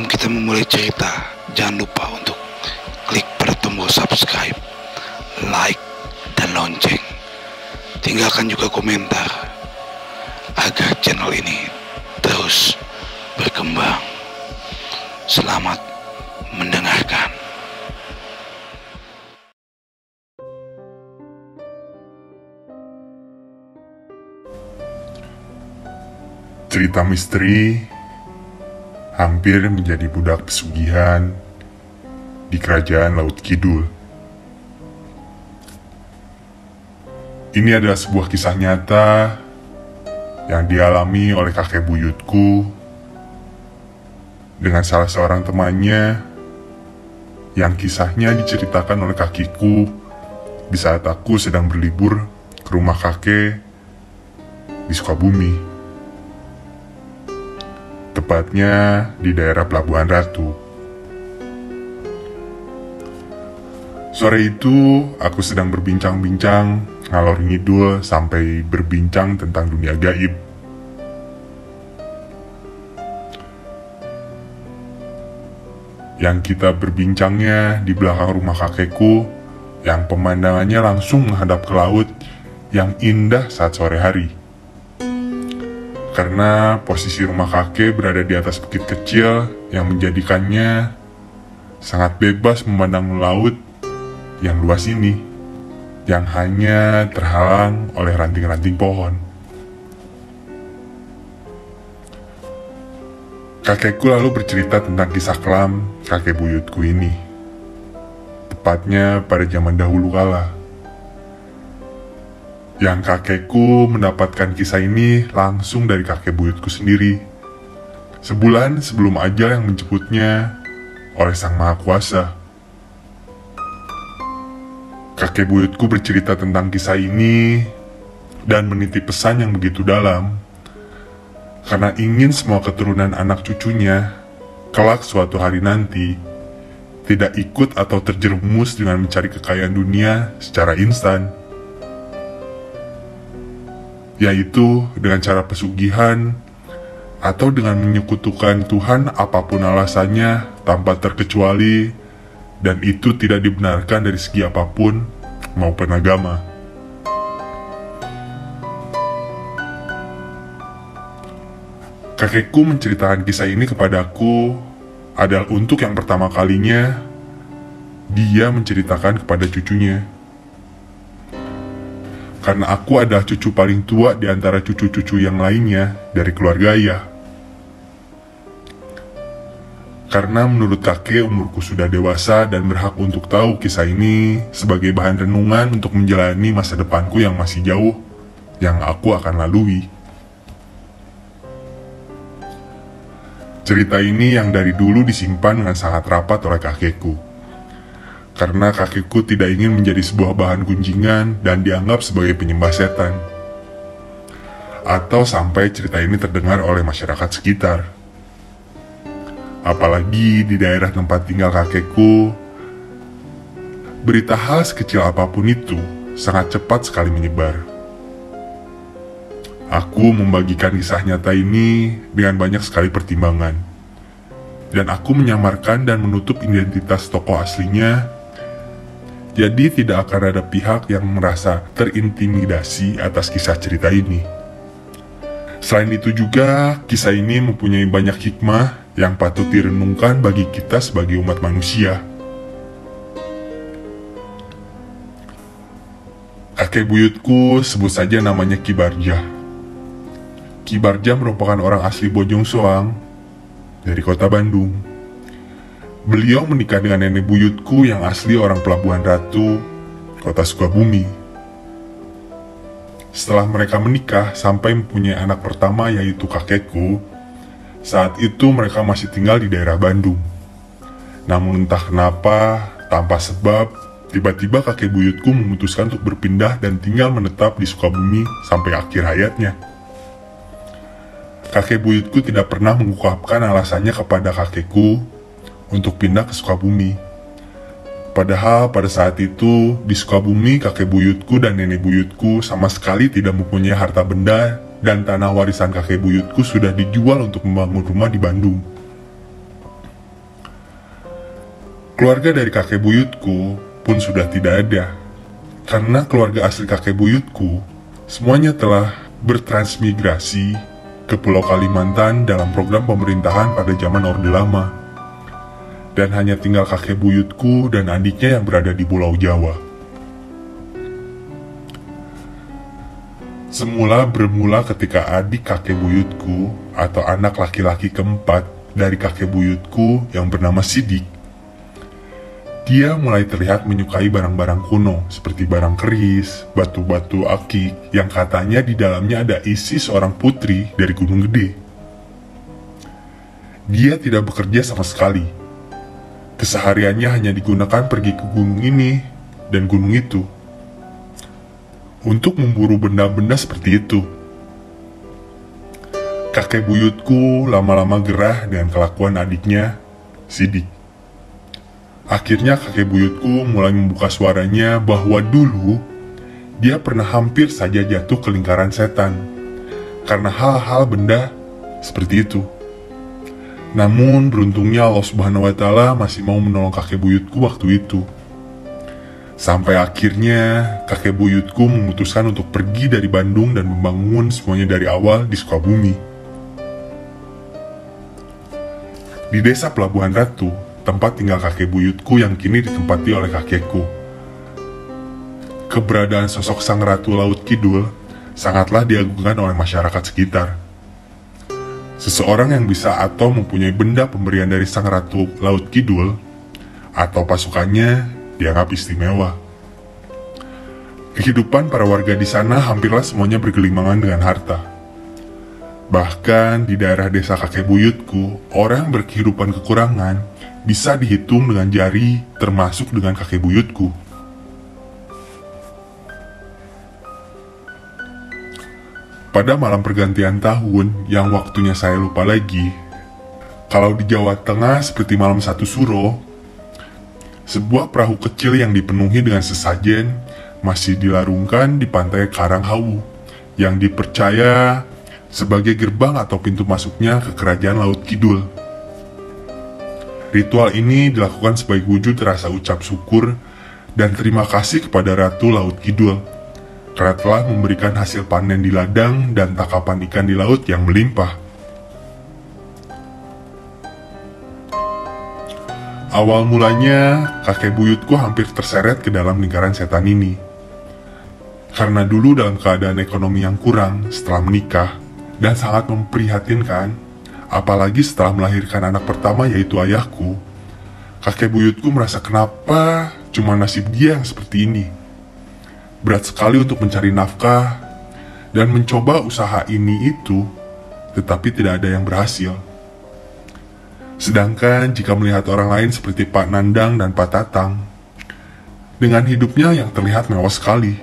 Sebelum kita memulai cerita, jangan lupa untuk klik pada tombol subscribe, like, dan lonceng. Tinggalkan juga komentar agar channel ini terus berkembang. Selamat mendengarkan. Cerita misteri hampir menjadi budak pesugihan di kerajaan Laut Kidul. Ini adalah sebuah kisah nyata yang dialami oleh kakek buyutku dengan salah seorang temannya yang kisahnya diceritakan oleh kakiku di saat aku sedang berlibur ke rumah kakek di Sukabumi tepatnya di daerah Pelabuhan Ratu. Sore itu, aku sedang berbincang-bincang ngalor ngidul sampai berbincang tentang dunia gaib. Yang kita berbincangnya di belakang rumah kakekku yang pemandangannya langsung menghadap ke laut yang indah saat sore hari karena posisi rumah kakek berada di atas bukit kecil yang menjadikannya sangat bebas memandang laut yang luas ini yang hanya terhalang oleh ranting-ranting pohon. Kakekku lalu bercerita tentang kisah kelam kakek buyutku ini. Tepatnya pada zaman dahulu kala yang kakekku mendapatkan kisah ini langsung dari kakek buyutku sendiri. Sebulan sebelum ajal yang menjemputnya oleh Sang Maha Kuasa. Kakek buyutku bercerita tentang kisah ini dan menitip pesan yang begitu dalam karena ingin semua keturunan anak cucunya kelak suatu hari nanti tidak ikut atau terjerumus dengan mencari kekayaan dunia secara instan yaitu dengan cara pesugihan atau dengan menyekutukan Tuhan apa pun alasannya tanpa terkecuali dan itu tidak dibenarkan dari segi apa pun maupun agama. Kakekku menceritakan kisah ini kepadaku adalah untuk yang pertama kalinya dia menceritakan kepada cucunya karena aku adalah cucu paling tua di antara cucu-cucu yang lainnya dari keluarga ayah. Karena menurut kakek umurku sudah dewasa dan berhak untuk tahu kisah ini sebagai bahan renungan untuk menjalani masa depanku yang masih jauh yang aku akan lalui. Cerita ini yang dari dulu disimpan dengan sangat rapat oleh kakekku karena kakekku tidak ingin menjadi sebuah bahan gunjingan dan dianggap sebagai penyembah setan. Atau sampai cerita ini terdengar oleh masyarakat sekitar. Apalagi di daerah tempat tinggal kakekku, berita hal sekecil apa pun itu sangat cepat sekali menyebar. Aku membagikan kisah nyata ini dengan banyak sekali pertimbangan. Dan aku menyamarkan dan menutup identitas tokoh aslinya jadi tidak akan ada pihak yang merasa terintimidasi atas kisah cerita ini. Selain itu juga, kisah ini mempunyai banyak hikmah yang patut direnungkan bagi kita sebagai umat manusia. Kakek buyutku sebut saja namanya Kibarja. Kibarja merupakan orang asli Bojong Soang dari kota Bandung. Beliau menikah dengan nenek buyutku yang asli orang Pelabuhan Ratu, kota Sukabumi. Setelah mereka menikah sampai mempunyai anak pertama yaitu kakekku, saat itu mereka masih tinggal di daerah Bandung. Namun entah kenapa, tanpa sebab, tiba-tiba kakek buyutku memutuskan untuk berpindah dan tinggal menetap di Sukabumi sampai akhir hayatnya. Kakek buyutku tidak pernah mengungkapkan alasannya kepada kakekku untuk pindah ke Sukabumi. Padahal pada saat itu di Sukabumi kakek buyutku dan nenek buyutku sama sekali tidak mempunyai harta benda dan tanah warisan kakek buyutku sudah dijual untuk membangun rumah di Bandung. Keluarga dari kakek buyutku pun sudah tidak ada. Karena keluarga asli kakek buyutku semuanya telah bertransmigrasi ke Pulau Kalimantan dalam program pemerintahan pada zaman Orde Lama. Dan hanya tinggal kakek buyutku dan adiknya yang berada di Pulau Jawa. Semula bermula ketika adik kakek buyutku atau anak laki-laki keempat dari kakek buyutku yang bernama Sidik. Dia mulai terlihat menyukai barang-barang kuno seperti barang keris, batu-batu akik yang katanya di dalamnya ada isi seorang putri dari Gunung Gede. Dia tidak bekerja sama sekali. Kesehariannya hanya digunakan pergi ke gunung ini dan gunung itu untuk memburu benda-benda seperti itu. Kakek buyutku lama-lama gerah dengan kelakuan adiknya, Sidik. Akhirnya kakek buyutku mulai membuka suaranya bahwa dulu dia pernah hampir saja jatuh ke lingkaran setan karena hal-hal benda seperti itu. Namun beruntungnya Allah Subhanahu wa taala masih mau menolong kakek buyutku waktu itu. Sampai akhirnya kakek buyutku memutuskan untuk pergi dari Bandung dan membangun semuanya dari awal di Sukabumi. Di desa Pelabuhan Ratu, tempat tinggal kakek buyutku yang kini ditempati oleh kakekku. Keberadaan sosok sang ratu Laut Kidul sangatlah diagungkan oleh masyarakat sekitar. Seseorang yang bisa atau mempunyai benda pemberian dari sang ratu Laut Kidul atau pasukannya dianggap istimewa. Kehidupan para warga di sana hampirlah semuanya bergelimangan dengan harta. Bahkan di daerah desa kakek buyutku, orang berkehidupan kekurangan bisa dihitung dengan jari termasuk dengan kakek buyutku. Pada malam pergantian tahun yang waktunya saya lupa lagi, kalau di Jawa Tengah seperti malam satu suro, sebuah perahu kecil yang dipenuhi dengan sesajen masih dilarungkan di pantai Karanghawu yang dipercaya sebagai gerbang atau pintu masuknya ke kerajaan Laut Kidul. Ritual ini dilakukan sebagai wujud rasa ucap syukur dan terima kasih kepada Ratu Laut Kidul karena telah memberikan hasil panen di ladang dan tangkapan ikan di laut yang melimpah. Awal mulanya, kakek buyutku hampir terseret ke dalam lingkaran setan ini. Karena dulu dalam keadaan ekonomi yang kurang setelah menikah dan sangat memprihatinkan, apalagi setelah melahirkan anak pertama yaitu ayahku, kakek buyutku merasa kenapa cuma nasib dia yang seperti ini. Berat sekali untuk mencari nafkah dan mencoba usaha ini itu, tetapi tidak ada yang berhasil. Sedangkan jika melihat orang lain seperti Pak Nandang dan Pak Tatang, dengan hidupnya yang terlihat mewah sekali.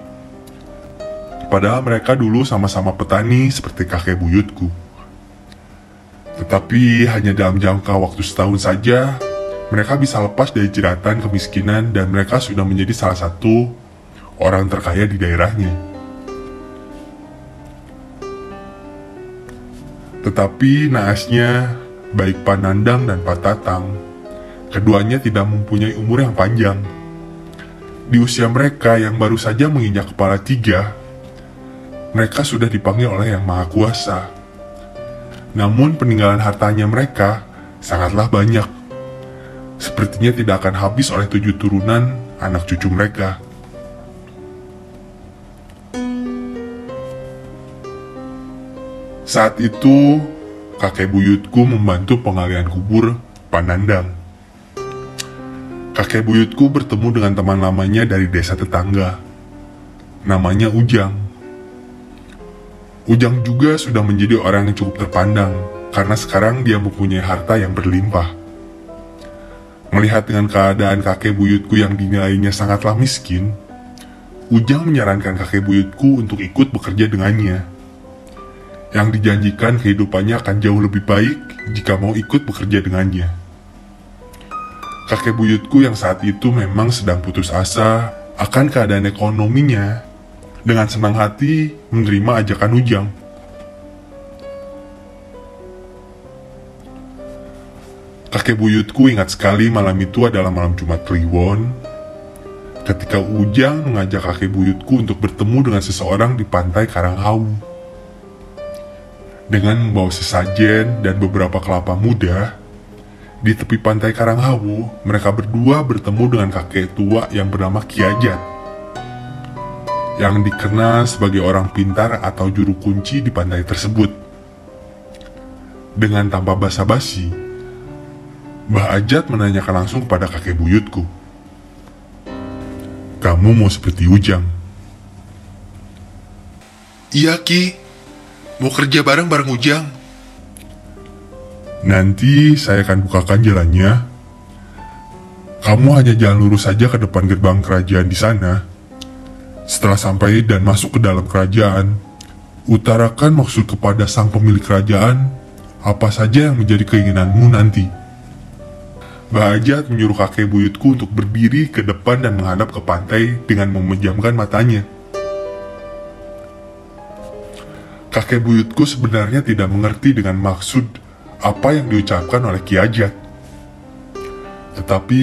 Padahal mereka dulu sama-sama petani seperti kakek buyutku. Tetapi hanya dalam jangka waktu setahun saja, mereka bisa lepas dari jeratan kemiskinan dan mereka sudah menjadi salah satu orang terkaya di daerahnya. Tetapi naasnya baik Pak Nandang dan Pak Tatang, keduanya tidak mempunyai umur yang panjang. Di usia mereka yang baru saja menginjak kepala tiga, mereka sudah dipanggil oleh Yang Maha Kuasa. Namun peninggalan hartanya mereka sangatlah banyak. Sepertinya tidak akan habis oleh tujuh turunan anak cucu mereka. Saat itu, kakek buyutku membantu pengalian kubur Panandang. Kakek buyutku bertemu dengan teman lamanya dari desa tetangga. Namanya Ujang. Ujang juga sudah menjadi orang yang cukup terpandang karena sekarang dia mempunyai harta yang berlimpah. Melihat dengan keadaan kakek buyutku yang dinilainya sangatlah miskin, Ujang menyarankan kakek buyutku untuk ikut bekerja dengannya yang dijanjikan kehidupannya akan jauh lebih baik jika mau ikut bekerja dengannya. Kakek buyutku yang saat itu memang sedang putus asa akan keadaan ekonominya, dengan senang hati menerima ajakan Ujang. Kakek buyutku ingat sekali malam itu adalah malam Jumat Kliwon ketika Ujang mengajak kakek buyutku untuk bertemu dengan seseorang di pantai Karanghawu. Dengan membawa sesajen dan beberapa kelapa muda, di tepi pantai Karanghawu, mereka berdua bertemu dengan kakek tua yang bernama Kiajat, yang dikenal sebagai orang pintar atau juru kunci di pantai tersebut. Dengan tanpa basa-basi, Mbah Ajat menanyakan langsung kepada kakek buyutku. Kamu mau seperti Ujang? Iya Ki, mau kerja bareng bareng Ujang. Nanti saya akan bukakan jalannya. Kamu hanya jalan lurus saja ke depan gerbang kerajaan di sana. Setelah sampai dan masuk ke dalam kerajaan, utarakan maksud kepada sang pemilik kerajaan apa saja yang menjadi keinginanmu nanti. Mbak Ajat menyuruh kakek buyutku untuk berdiri ke depan dan menghadap ke pantai dengan memejamkan matanya. Kakek buyutku sebenarnya tidak mengerti dengan maksud apa yang diucapkan oleh Ki Ajat. Tetapi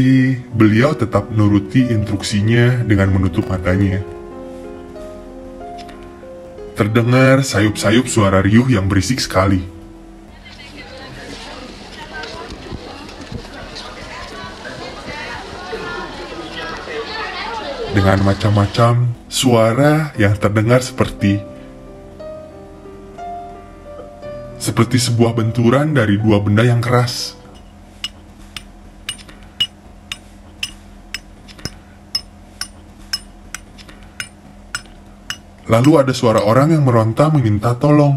beliau tetap menuruti instruksinya dengan menutup matanya. Terdengar sayup-sayup suara riuh yang berisik sekali. dengan macam-macam suara yang terdengar seperti seperti sebuah benturan dari dua benda yang keras. Lalu ada suara orang yang meronta meminta tolong.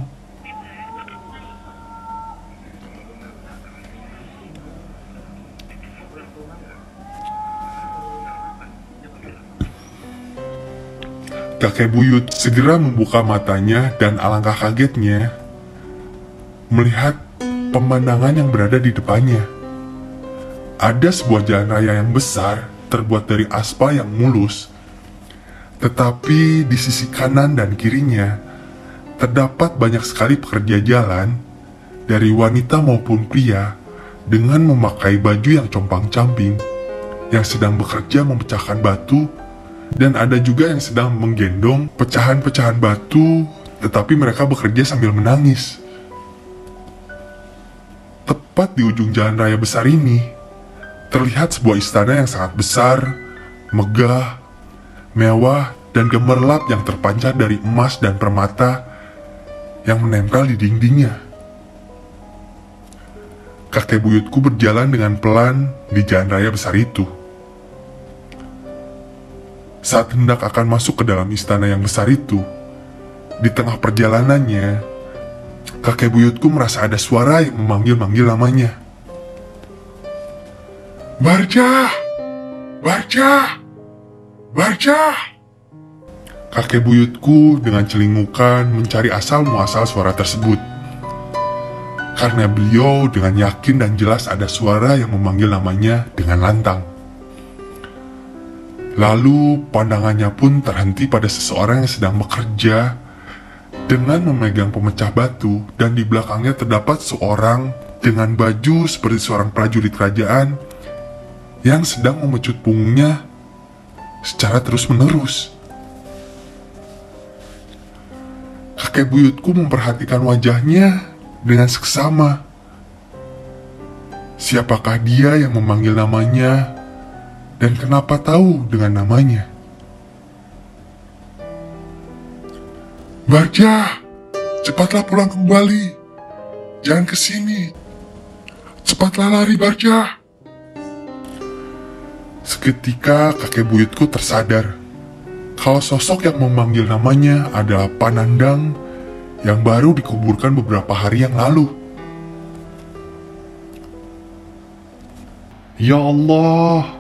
Kakek buyut segera membuka matanya dan alangkah kagetnya melihat pemandangan yang berada di depannya. Ada sebuah jalan raya yang besar terbuat dari aspal yang mulus, tetapi di sisi kanan dan kirinya terdapat banyak sekali pekerja jalan dari wanita maupun pria dengan memakai baju yang compang-camping yang sedang bekerja memecahkan batu dan ada juga yang sedang menggendong pecahan-pecahan batu, tetapi mereka bekerja sambil menangis. Tepat di ujung jalan raya besar ini, terlihat sebuah istana yang sangat besar, megah, mewah, dan gemerlap yang terpancar dari emas dan permata yang menempel di dindingnya. Kakek buyutku berjalan dengan pelan di jalan raya besar itu. Saat hendak akan masuk ke dalam istana yang besar itu, di tengah perjalanannya, kakek buyutku merasa ada suara yang memanggil-manggil namanya. Barja! Barja! Barja! Kakek buyutku dengan celingukan mencari asal muasal suara tersebut. Karena beliau dengan yakin dan jelas ada suara yang memanggil namanya dengan lantang. Lalu pandangannya pun terhenti pada seseorang yang sedang bekerja dengan memegang pemecah batu dan di belakangnya terdapat seorang dengan baju seperti seorang prajurit kerajaan yang sedang memecut punggungnya secara terus-menerus. Kakek buyutku memperhatikan wajahnya dengan seksama. Siapakah dia yang memanggil namanya dan kenapa tahu dengan namanya? Barja, cepatlah pulang kembali. Jangan ke sini. Cepatlah lari, Barja. Seketika kakek buyutku tersadar kalau sosok yang memanggil namanya adalah Panandang yang baru dikuburkan beberapa hari yang lalu. Ya Allah,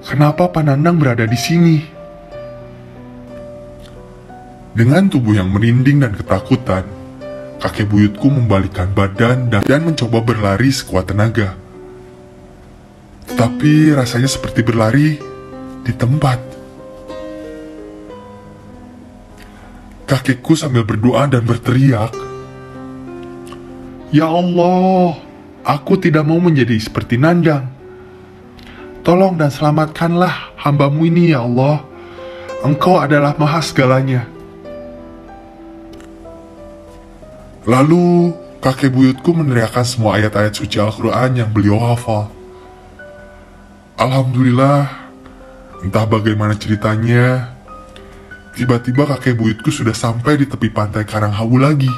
Kenapa Panandang berada di sini? Dengan tubuh yang merinding dan ketakutan, kakek buyutku membalikkan badan dan, mencoba berlari sekuat tenaga. Tetapi rasanya seperti berlari di tempat. Kakekku sambil berdoa dan berteriak, Ya Allah, Aku tidak mau menjadi seperti Nandang. Tolong dan selamatkanlah hambamu ini ya Allah. Engkau adalah maha segalanya. Lalu kakek buyutku meneriakkan semua ayat-ayat suci Al-Quran yang beliau hafal. Alhamdulillah, entah bagaimana ceritanya, tiba-tiba kakek buyutku sudah sampai di tepi pantai Karanghawu lagi.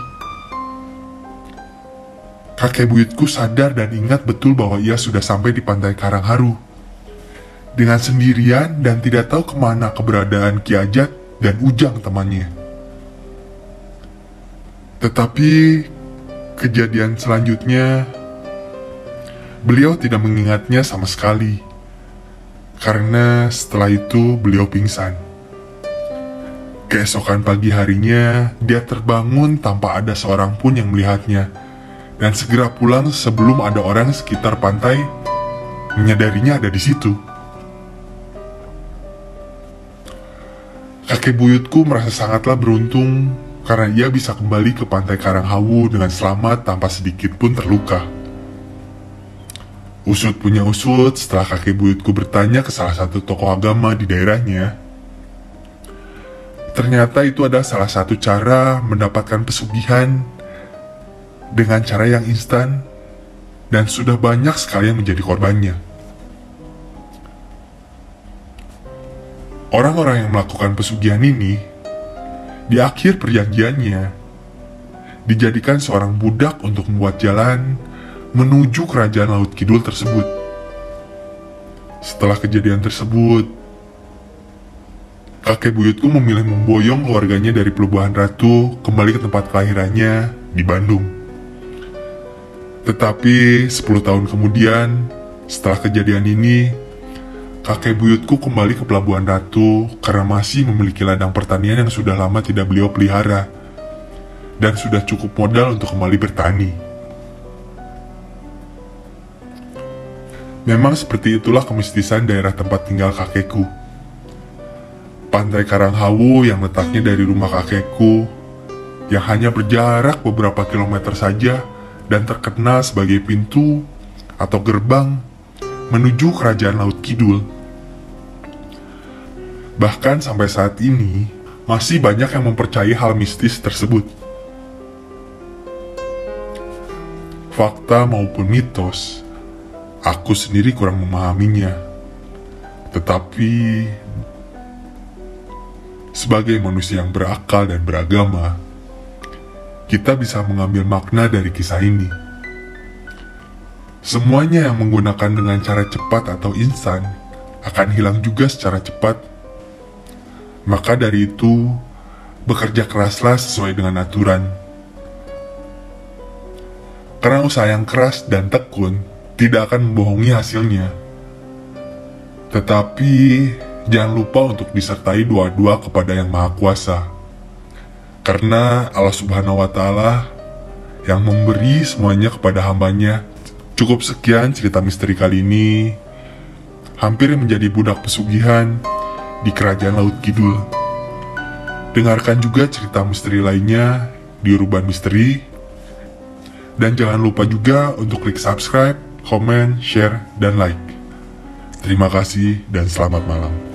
Kakek buyutku sadar dan ingat betul bahwa ia sudah sampai di pantai Karangharu. Dengan sendirian dan tidak tahu ke mana keberadaan Ki Ajat dan Ujang temannya. Tetapi kejadian selanjutnya, beliau tidak mengingatnya sama sekali. Karena setelah itu beliau pingsan. Keesokan pagi harinya, dia terbangun tanpa ada seorang pun yang melihatnya. Dan segera pulang sebelum ada orang sekitar pantai menyadarinya ada di situ. Kakek buyutku merasa sangatlah beruntung karena ia bisa kembali ke pantai Karanghawu dengan selamat tanpa sedikit pun terluka. Usut punya usut setelah kakek buyutku bertanya ke salah satu tokoh agama di daerahnya. Ternyata itu adalah salah satu cara mendapatkan pesugihan dengan cara yang instan dan sudah banyak sekali yang menjadi korbannya. Orang-orang yang melakukan pesugihan ini, di akhir perjanjiannya, dijadikan seorang budak untuk membuat jalan menuju kerajaan Laut Kidul tersebut. Setelah kejadian tersebut, kakek buyutku memilih memboyong keluarganya dari Pelubuhan Ratu kembali ke tempat kelahirannya di Bandung. Tetapi 10 tahun kemudian, setelah kejadian ini, kakek buyutku kembali ke Pelabuhan Ratu karena masih memiliki ladang pertanian yang sudah lama tidak beliau pelihara dan sudah cukup modal untuk kembali bertani. Memang seperti itulah kemistisan daerah tempat tinggal kakekku. Pantai Karanghawu yang letaknya dari rumah kakekku yang hanya berjarak beberapa kilometer saja dan terkenal sebagai pintu atau gerbang menuju kerajaan Laut Kidul. Bahkan sampai saat ini, masih banyak yang mempercayai hal mistis tersebut. Fakta maupun mitos, aku sendiri kurang memahaminya. Tetapi, sebagai manusia yang berakal dan beragama, kita bisa mengambil makna dari kisah ini. Semuanya yang menggunakan dengan cara cepat atau instan akan hilang juga secara cepat. Maka dari itu, bekerja keraslah sesuai dengan aturan. Karena usaha yang keras dan tekun tidak akan membohongi hasilnya. Tetapi, jangan lupa untuk disertai doa-doa kepada Yang Maha Kuasa. Karena Allah Subhanahu wa Ta'ala yang memberi semuanya kepada hambanya Cukup sekian cerita misteri kali ini. Hampir menjadi budak pesugihan di kerajaan Laut Kidul. Dengarkan juga cerita misteri lainnya di Urban Misteri. Dan jangan lupa juga untuk klik subscribe, komen, share, dan like. Terima kasih dan selamat malam.